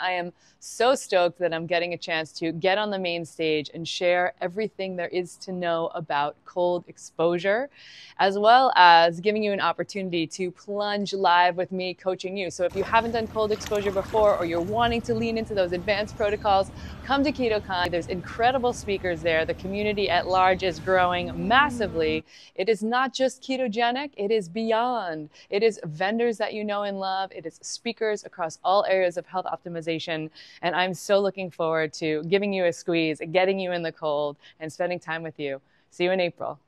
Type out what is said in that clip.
I am so stoked that I'm getting a chance to get on the main stage and share everything there is to know about cold exposure, as well as giving you an opportunity to plunge live with me coaching you. So if you haven't done cold exposure before or you're wanting to lean into those advanced protocols, come to KetoCon. There's incredible speakers there. The community at large is growing massively. It is not just ketogenic, it is beyond. It is vendors that you know and love, it is speakers across all areas of health optimization optimization. And I'm so looking forward to giving you a squeeze, getting you in the cold, and spending time with you. See you in April.